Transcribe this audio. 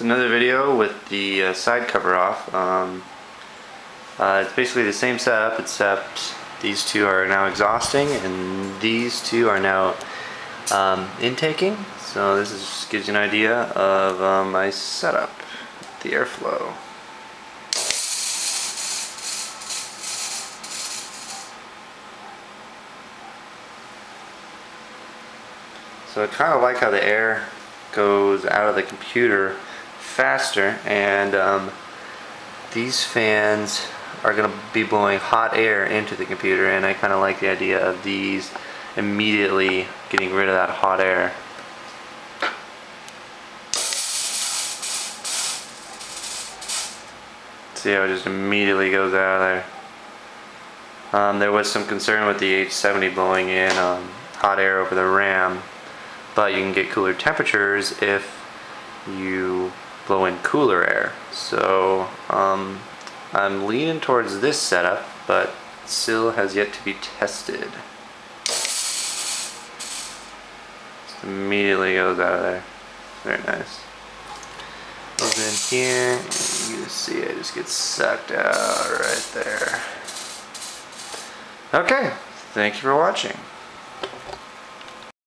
Another video with the uh, side cover off. Um, uh, it's basically the same setup except these two are now exhausting and these two are now um, intaking. So this is, just gives you an idea of um, my setup, the airflow. So I kind of like how the air goes out of the computer faster and um, these fans are going to be blowing hot air into the computer and I kind of like the idea of these immediately getting rid of that hot air. See how it just immediately goes out of there. Um, there was some concern with the H70 blowing in um, hot air over the RAM but you can get cooler temperatures if you blow in cooler air. So um, I'm leaning towards this setup, but still has yet to be tested. Just immediately goes out of there. Very nice. Goes in here, and you see it just gets sucked out right there. Okay, thank you for watching.